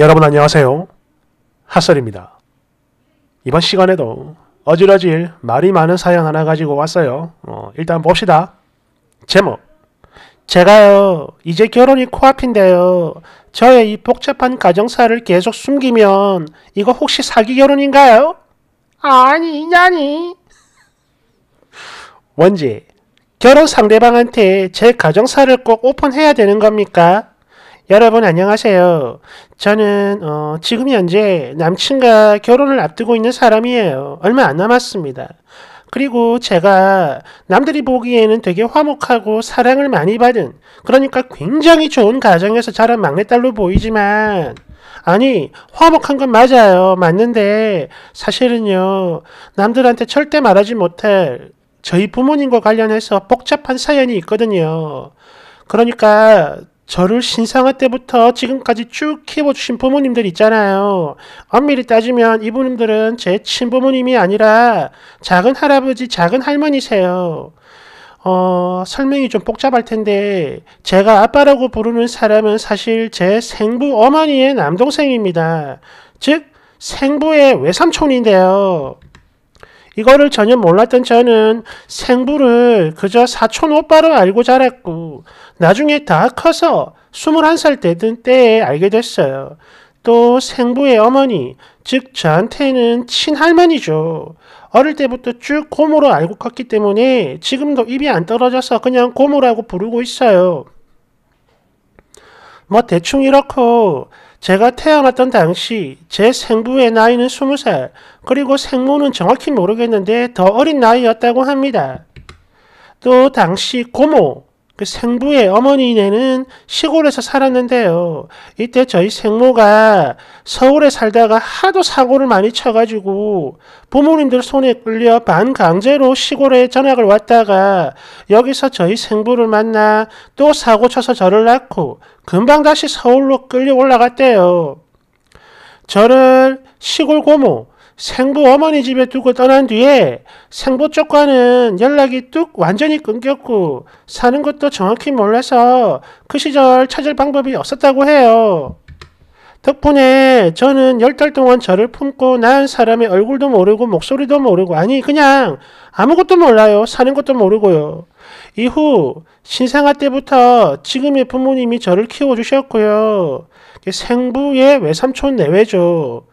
여러분 안녕하세요. 핫설입니다. 이번 시간에도 어질어질 말이 많은 사연 하나 가지고 왔어요. 어, 일단 봅시다. 제목. 제가요, 이제 결혼이 코앞인데요. 저의 이 복잡한 가정사를 계속 숨기면 이거 혹시 사기 결혼인가요? 아니, 아니. 원지, 결혼 상대방한테 제 가정사를 꼭 오픈해야 되는 겁니까? 여러분 안녕하세요. 저는 어, 지금 현재 남친과 결혼을 앞두고 있는 사람이에요. 얼마 안 남았습니다. 그리고 제가 남들이 보기에는 되게 화목하고 사랑을 많이 받은 그러니까 굉장히 좋은 가정에서 자란 막내딸로 보이지만 아니 화목한 건 맞아요. 맞는데 사실은요 남들한테 절대 말하지 못할 저희 부모님과 관련해서 복잡한 사연이 있거든요. 그러니까 저를 신상아 때부터 지금까지 쭉 키워주신 부모님들 있잖아요. 엄밀히 따지면 이분들은 제 친부모님이 아니라 작은 할아버지, 작은 할머니세요. 어, 설명이 좀 복잡할 텐데, 제가 아빠라고 부르는 사람은 사실 제 생부 어머니의 남동생입니다. 즉, 생부의 외삼촌인데요. 이거를 전혀 몰랐던 저는 생부를 그저 사촌 오빠로 알고 자랐고 나중에 다 커서 21살 되던 때에 알게 됐어요. 또 생부의 어머니, 즉 저한테는 친할머니죠. 어릴 때부터 쭉 고모로 알고 컸기 때문에 지금도 입이 안 떨어져서 그냥 고모라고 부르고 있어요. 뭐 대충 이렇고 제가 태어났던 당시 제 생부의 나이는 20살, 그리고 생모는 정확히 모르겠는데 더 어린 나이였다고 합니다. 또 당시 고모, 그 생부의 어머니네는 시골에서 살았는데요. 이때 저희 생모가 서울에 살다가 하도 사고를 많이 쳐가지고 부모님들 손에 끌려 반강제로 시골에 전학을 왔다가 여기서 저희 생부를 만나 또 사고 쳐서 저를 낳고 금방 다시 서울로 끌려 올라갔대요. 저를 시골 고모, 생부 어머니 집에 두고 떠난 뒤에 생부 쪽과는 연락이 뚝 완전히 끊겼고 사는 것도 정확히 몰라서 그 시절 찾을 방법이 없었다고 해요. 덕분에 저는 열 달 동안 저를 품고 낳은 사람의 얼굴도 모르고 목소리도 모르고 아니 그냥 아무것도 몰라요. 사는 것도 모르고요. 이후 신생아 때부터 지금의 부모님이 저를 키워주셨고요. 생부의 외삼촌 내외죠.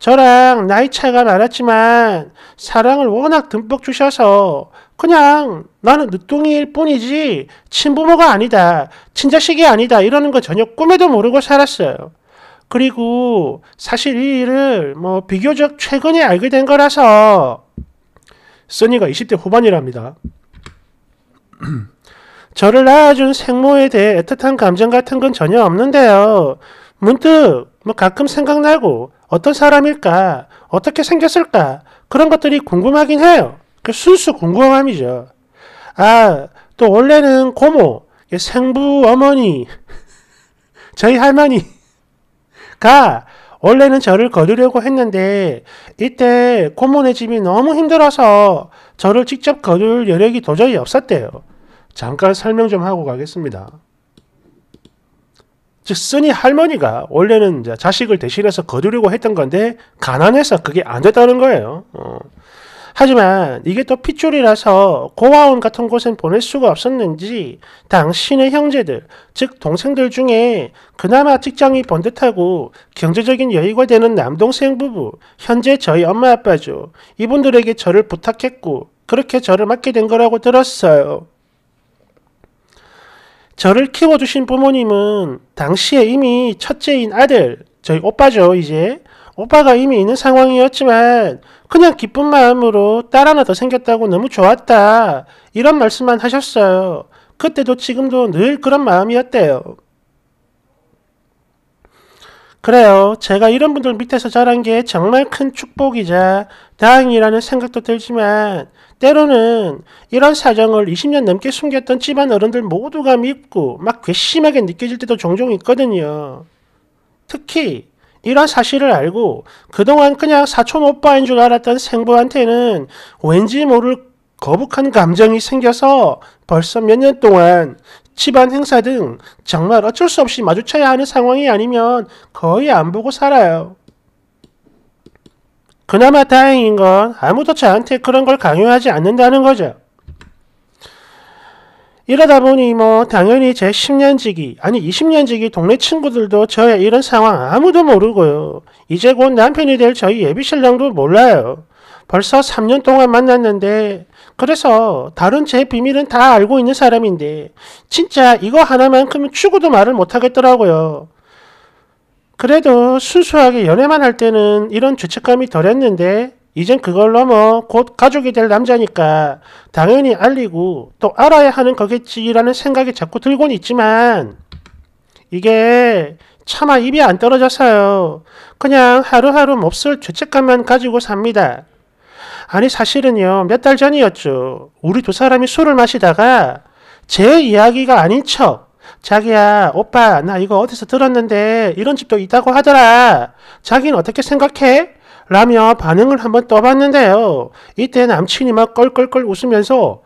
저랑 나이 차이가 많았지만 사랑을 워낙 듬뿍 주셔서 그냥 나는 늦둥이일 뿐이지 친부모가 아니다. 친자식이 아니다. 이러는 거 전혀 꿈에도 모르고 살았어요. 그리고 사실 이 일을 뭐 비교적 최근에 알게 된 거라서 써니가 20대 후반이랍니다. 저를 낳아준 생모에 대해 애틋한 감정 같은 건 전혀 없는데요. 문득 뭐 가끔 생각나고 어떤 사람일까? 어떻게 생겼을까? 그런 것들이 궁금하긴 해요. 그 순수 궁금함이죠. 아, 또 원래는 고모, 생부 어머니, 저희 할머니가 원래는 저를 거두려고 했는데 이때 고모네 집이 너무 힘들어서 저를 직접 거둘 여력이 도저히 없었대요. 잠깐 설명 좀 하고 가겠습니다. 즉 쓰니 할머니가 원래는 자식을 대신해서 거두려고 했던 건데 가난해서 그게 안 됐다는 거예요. 어. 하지만 이게 또 핏줄이라서 고아원 같은 곳엔 보낼 수가 없었는지 당신의 형제들, 즉 동생들 중에 그나마 직장이 번듯하고 경제적인 여유가 되는 남동생 부부, 현재 저희 엄마 아빠죠. 이분들에게 저를 부탁했고 그렇게 저를 맡게 된 거라고 들었어요. 저를 키워주신 부모님은 당시에 이미 첫째인 아들, 저희 오빠죠, 이제. 오빠가 이미 있는 상황이었지만 그냥 기쁜 마음으로 딸 하나 더 생겼다고 너무 좋았다. 이런 말씀만 하셨어요. 그때도 지금도 늘 그런 마음이었대요. 그래요. 제가 이런 분들 밑에서 자란 게 정말 큰 축복이자 다행이라는 생각도 들지만 때로는 이런 사정을 20년 넘게 숨겼던 집안 어른들 모두가 믿고 막 괘씸하게 느껴질 때도 종종 있거든요. 특히 이런 사실을 알고 그동안 그냥 사촌 오빠인 줄 알았던 생부한테는 왠지 모를 거북한 감정이 생겨서 벌써 몇 년 동안 집안 행사 등 정말 어쩔 수 없이 마주쳐야 하는 상황이 아니면 거의 안 보고 살아요. 그나마 다행인 건 아무도 저한테 그런 걸 강요하지 않는다는 거죠. 이러다 보니 뭐 당연히 제 10년지기 아니 20년지기 동네 친구들도 저의 이런 상황 아무도 모르고요. 이제 곧 남편이 될 저희 예비신랑도 몰라요. 벌써 3년 동안 만났는데 그래서 다른 제 비밀은 다 알고 있는 사람인데 진짜 이거 하나만큼은 죽어도 말을 못하겠더라고요. 그래도 순수하게 연애만 할 때는 이런 죄책감이 덜했는데 이젠 그걸 넘어 곧 가족이 될 남자니까 당연히 알리고 또 알아야 하는 거겠지라는 생각이 자꾸 들곤 있지만 이게 차마 입이 안 떨어져서요. 그냥 하루하루 몹쓸 죄책감만 가지고 삽니다. 아니 사실은요 몇 달 전이었죠. 우리 두 사람이 술을 마시다가 제 이야기가 아닌 척 자기야 오빠 나 이거 어디서 들었는데 이런 집도 있다고 하더라. 자기는 어떻게 생각해? 라며 반응을 한번 떠봤는데요. 이때 남친이 막 껄껄껄 웃으면서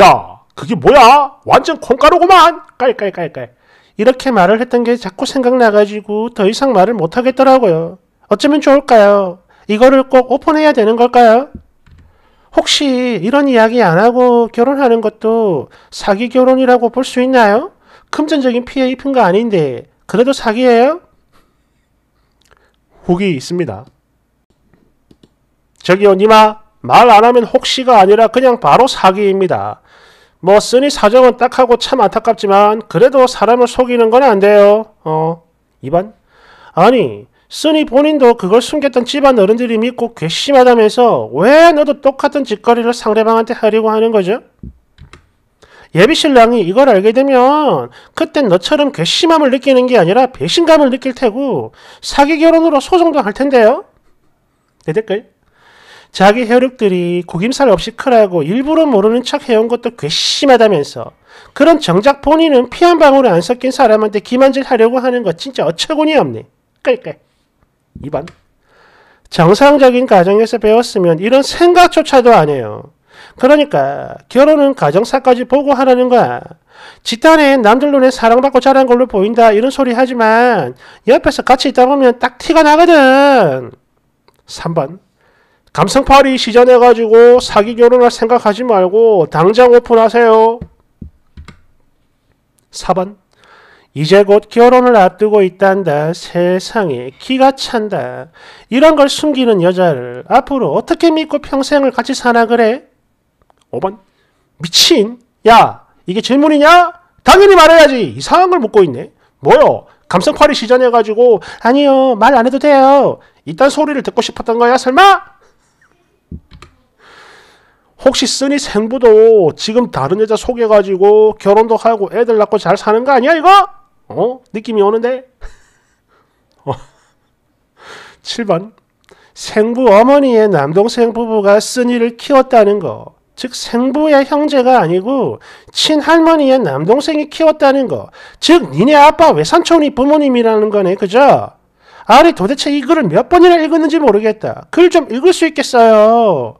야 그게 뭐야? 완전 콩가루구만! 깔깔깔깔 이렇게 말을 했던 게 자꾸 생각나가지고 더 이상 말을 못하겠더라고요. 어쩌면 좋을까요? 이거를 꼭 오픈해야 되는 걸까요? 혹시 이런 이야기 안 하고 결혼하는 것도 사기 결혼이라고 볼 수 있나요? 금전적인 피해 입힌 거 아닌데 그래도 사기예요? 혹이 있습니다. 저기요 니마 말 안 하면 혹시가 아니라 그냥 바로 사기입니다. 뭐 쓰니 사정은 딱하고 참 안타깝지만 그래도 사람을 속이는 건 안 돼요. 어 2번 아니 쓰니 본인도 그걸 숨겼던 집안 어른들이 믿고 괘씸하다면서 왜 너도 똑같은 짓거리를 상대방한테 하려고 하는 거죠? 예비 신랑이 이걸 알게 되면 그땐 너처럼 괘씸함을 느끼는 게 아니라 배신감을 느낄 테고 사기 결혼으로 소송도 할 텐데요. 내 댓글 자기 혈육들이 구김살 없이 크라고 일부러 모르는 척 해온 것도 괘씸하다면서 그런 정작 본인은 피 한 방울에 안 섞인 사람한테 기만질 하려고 하는 거 진짜 어처구니 없네. 끌끌. 2번. 정상적인 가정에서 배웠으면 이런 생각조차도 안 해요. 그러니까 결혼은 가정사까지 보고 하라는 거야. 집단에 남들 눈에 사랑받고 자란 걸로 보인다 이런 소리 하지만 옆에서 같이 있다 보면 딱 티가 나거든. 3번. 감성팔이 시전해가지고 사기 결혼할 생각하지 말고 당장 오픈하세요. 4번. 이제 곧 결혼을 앞두고 있단다. 세상에 기가 찬다. 이런 걸 숨기는 여자를 앞으로 어떻게 믿고 평생을 같이 사나 그래? 5번 미친 야 이게 질문이냐? 당연히 말해야지 이상한 걸 묻고 있네. 뭐요? 감성팔이 시전해가지고 아니요 말 안 해도 돼요. 이딴 소리를 듣고 싶었던 거야 설마? 혹시 쓰니 생부도 지금 다른 여자 속여가지고 결혼도 하고 애들 낳고 잘 사는 거 아니야 이거? 어? 느낌이 오는데? 어. 7번 생부 어머니의 남동생 부부가 쓰니를 키웠다는 거. 즉 생부의 형제가 아니고 친할머니의 남동생이 키웠다는 거. 즉 니네 아빠 외삼촌이 부모님이라는 거네. 그죠? 아니 도대체 이 글을 몇 번이나 읽었는지 모르겠다. 글 좀 읽을 수 있겠어요.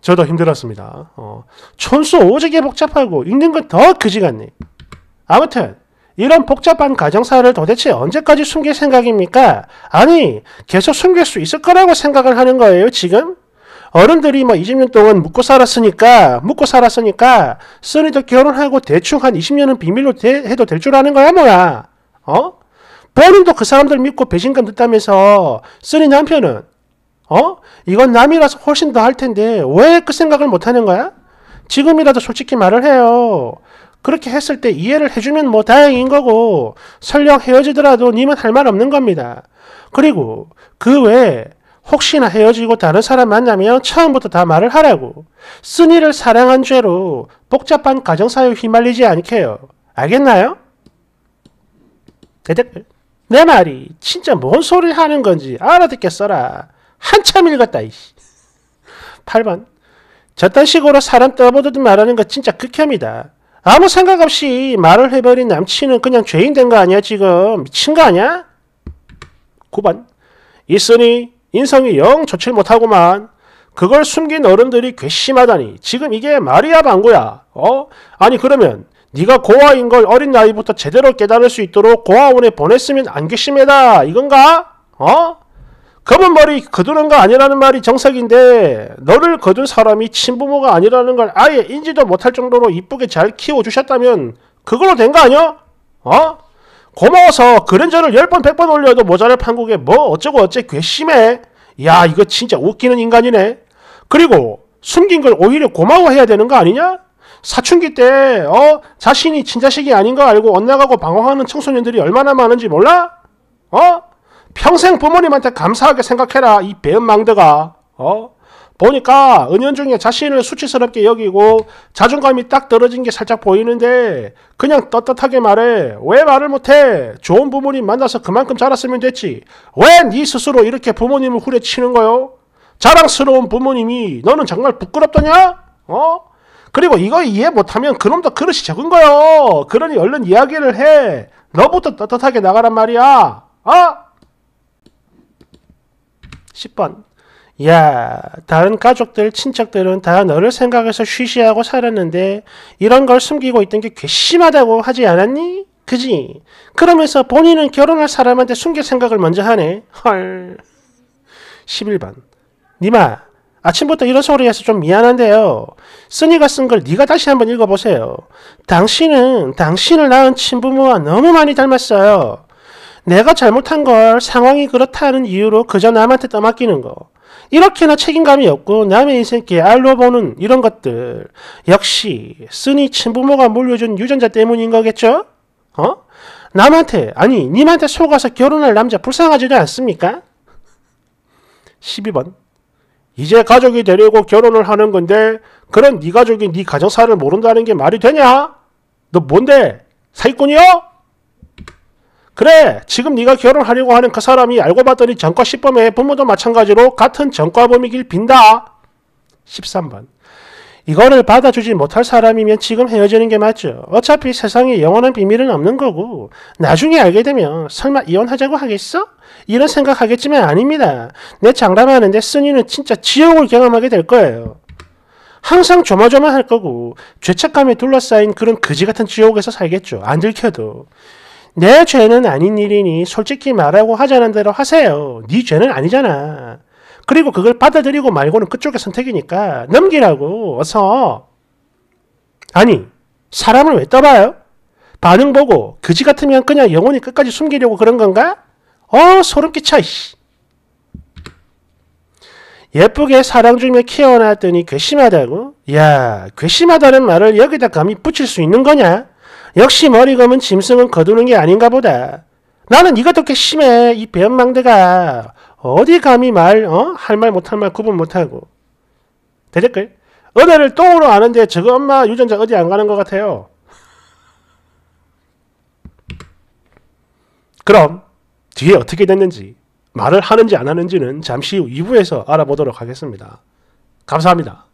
저도 힘들었습니다. 어, 촌수 오지게 복잡하고 읽는 건 더 그지 같네. 아무튼 이런 복잡한 가정사를 도대체 언제까지 숨길 생각입니까? 아니, 계속 숨길 수 있을 거라고 생각을 하는 거예요, 지금? 어른들이 뭐 20년 동안 묵고 살았으니까, 묵고 살았으니까, 써니도 결혼하고 대충 한 20년은 비밀로 대, 해도 될 줄 아는 거야, 뭐야? 어? 본인도 그 사람들 믿고 배신감 듣다면서, 써니 남편은, 어? 이건 남이라서 훨씬 더 할 텐데, 왜 그 생각을 못 하는 거야? 지금이라도 솔직히 말을 해요. 그렇게 했을 때 이해를 해주면 뭐 다행인 거고 설령 헤어지더라도 님은 할 말 없는 겁니다. 그리고 그 외에 혹시나 헤어지고 다른 사람 만나면 처음부터 다 말을 하라고. 쓴이를 사랑한 죄로 복잡한 가정사에 휘말리지 않게요. 알겠나요? 대댓글. 내 말이 진짜 뭔 소리를 하는 건지 알아듣겠어라. 한참 읽었다 이씨. 8번. 저딴 식으로 사람 떠보듯 말하는 거 진짜 극혐이다. 아무 생각 없이 말을 해버린 남친은 그냥 죄인 된 거 아니야 지금 미친 거 아니야? 9번 있으니 인성이 영 좋지 못하구만 그걸 숨긴 어른들이 괘씸하다니 지금 이게 말이야 방구야 어? 아니 그러면 네가 고아인 걸 어린 나이부터 제대로 깨달을 수 있도록 고아원에 보냈으면 안 괘씸하다 이건가? 어? 검은 머리 거두는 거 아니라는 말이 정석인데 너를 거둔 사람이 친부모가 아니라는 걸 아예 인지도 못할 정도로 이쁘게 잘 키워주셨다면 그걸로 된 거 아니야? 어? 고마워서 그랜저를 10번 100번 올려도 모자랄 판국에 뭐 어쩌고 어째 괘씸해 야 이거 진짜 웃기는 인간이네 그리고 숨긴 걸 오히려 고마워해야 되는 거 아니냐? 사춘기 때 어? 자신이 친자식이 아닌 거 알고 엇나가고 방황하는 청소년들이 얼마나 많은지 몰라? 어? 평생 부모님한테 감사하게 생각해라 이 배은망대가. 어? 보니까 은연중에 자신을 수치스럽게 여기고 자존감이 딱 떨어진 게 살짝 보이는데 그냥 떳떳하게 말해 왜 말을 못해? 좋은 부모님 만나서 그만큼 자랐으면 됐지. 왜 네 스스로 이렇게 부모님을 후려치는 거요? 자랑스러운 부모님이 너는 정말 부끄럽더냐? 어? 그리고 이거 이해 못하면 그놈도 그릇이 적은 거요. 그러니 얼른 이야기를 해. 너부터 떳떳하게 나가란 말이야. 어? 10번. 야, 다른 가족들, 친척들은 다 너를 생각해서 쉬쉬하고 살았는데 이런 걸 숨기고 있던 게 괘씸하다고 하지 않았니? 그지? 그러면서 본인은 결혼할 사람한테 숨길 생각을 먼저 하네. 헐. 11번. 니마, 아침부터 이런 소리 해서 좀 미안한데요. 쓰니가 쓴 걸 네가 다시 한번 읽어보세요. 당신은 당신을 낳은 친부모와 너무 많이 닮았어요. 내가 잘못한 걸 상황이 그렇다는 이유로 그저 남한테 떠맡기는 거. 이렇게나 책임감이 없고 남의 인생 깨알로 보는 이런 것들. 역시 쓰니 친부모가 물려준 유전자 때문인 거겠죠? 어? 남한테 아니 님한테 속아서 결혼할 남자 불쌍하지도 않습니까? 12번 이제 가족이 되려고 결혼을 하는 건데 그런 네 가족이 네 가정사를 모른다는 게 말이 되냐? 너 뭔데? 사기꾼이요? 그래 지금 네가 결혼하려고 하는 그 사람이 알고 봤더니 전과 10범의 부모도 마찬가지로 같은 전과범이길 빈다. 13번 이거를 받아주지 못할 사람이면 지금 헤어지는 게 맞죠. 어차피 세상에 영원한 비밀은 없는 거고 나중에 알게 되면 설마 이혼하자고 하겠어? 이런 생각하겠지만 아닙니다. 내 장담하는데 쓴이는 진짜 지옥을 경험하게 될 거예요. 항상 조마조마할 거고 죄책감에 둘러싸인 그런 그지 같은 지옥에서 살겠죠. 안 들켜도. 내 죄는 아닌 일이니 솔직히 말하고 하자는 대로 하세요. 네 죄는 아니잖아. 그리고 그걸 받아들이고 말고는 그쪽의 선택이니까 넘기라고 어서. 아니 사람을 왜 떠봐요? 반응 보고 그지 같으면 그냥 영원히 끝까지 숨기려고 그런 건가? 어 소름 끼쳐 이씨. 예쁘게 사랑 주며 키워놨더니 괘씸하다고? 야 괘씸하다는 말을 여기다 감히 붙일 수 있는 거냐? 역시 머리 검은 짐승은 거두는 게 아닌가 보다. 나는 이것도 괘씸해. 이 배은망대가 어디 감히 말, 어? 할 말 못할 말 구분 못하고. 대댓글. 은혜를 똥으로 아는데 저거 엄마 유전자 어디 안 가는 것 같아요. 그럼 뒤에 어떻게 됐는지 말을 하는지 안 하는지는 잠시 후 2부에서 알아보도록 하겠습니다. 감사합니다.